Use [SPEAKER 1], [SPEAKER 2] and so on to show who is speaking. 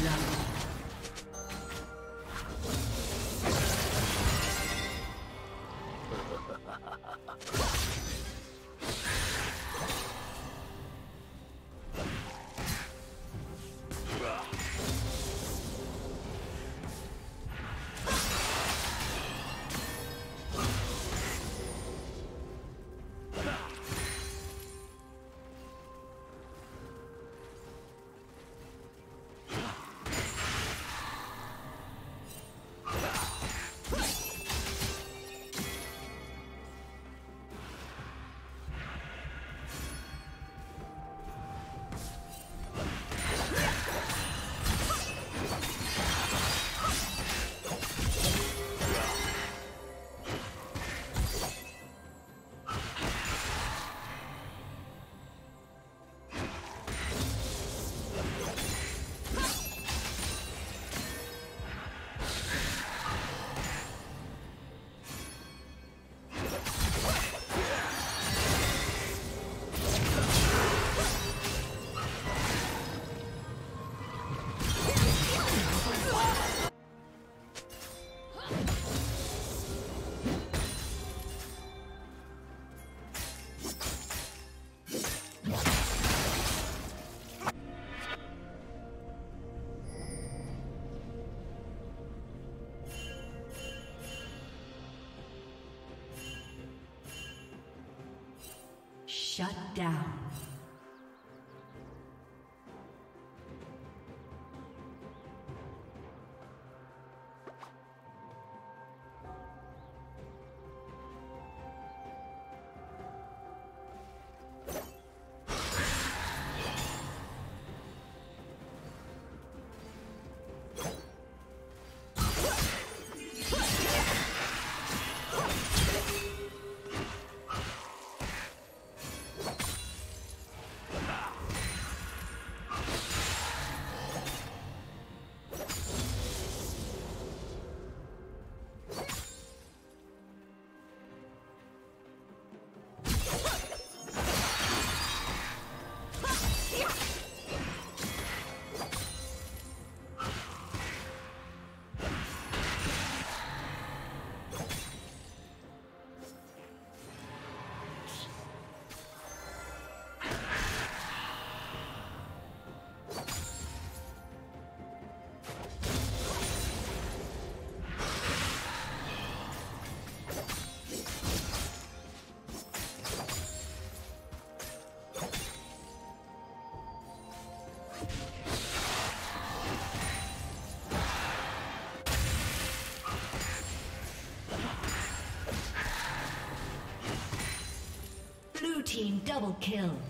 [SPEAKER 1] blood. Shut down. Double kill.